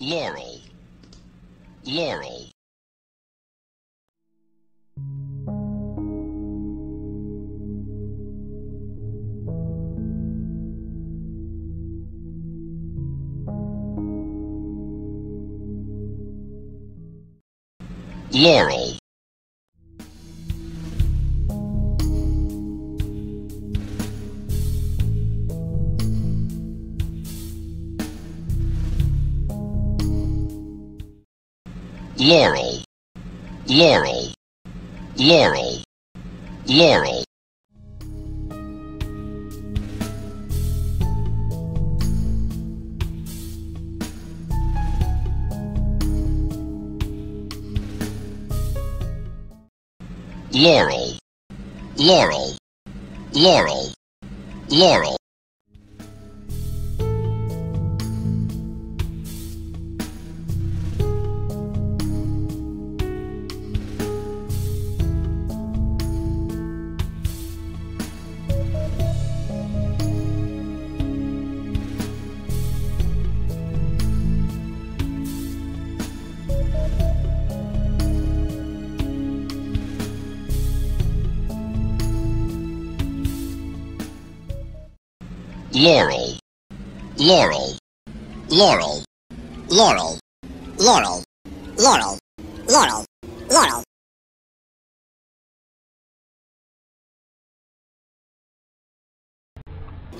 Laurel. Laurel. Laurel. Laurel, Laurel, Laurel, Laurel. Laurel, Laurel, Laurel, Laurel. Laurel, Laurel, Laurel, Laurel, Laurel, Laurel, Laurel, Laurel.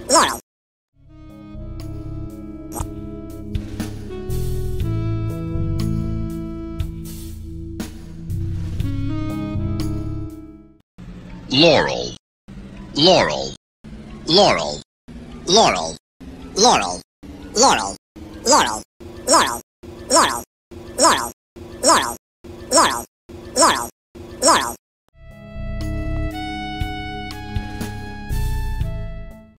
Laurel. Laurel, Laurel, Laurel. Laurel. Laurel. Laurel. Laurel. Laurel. Laurel. Laurel. Laurel. Laurel. Laurel.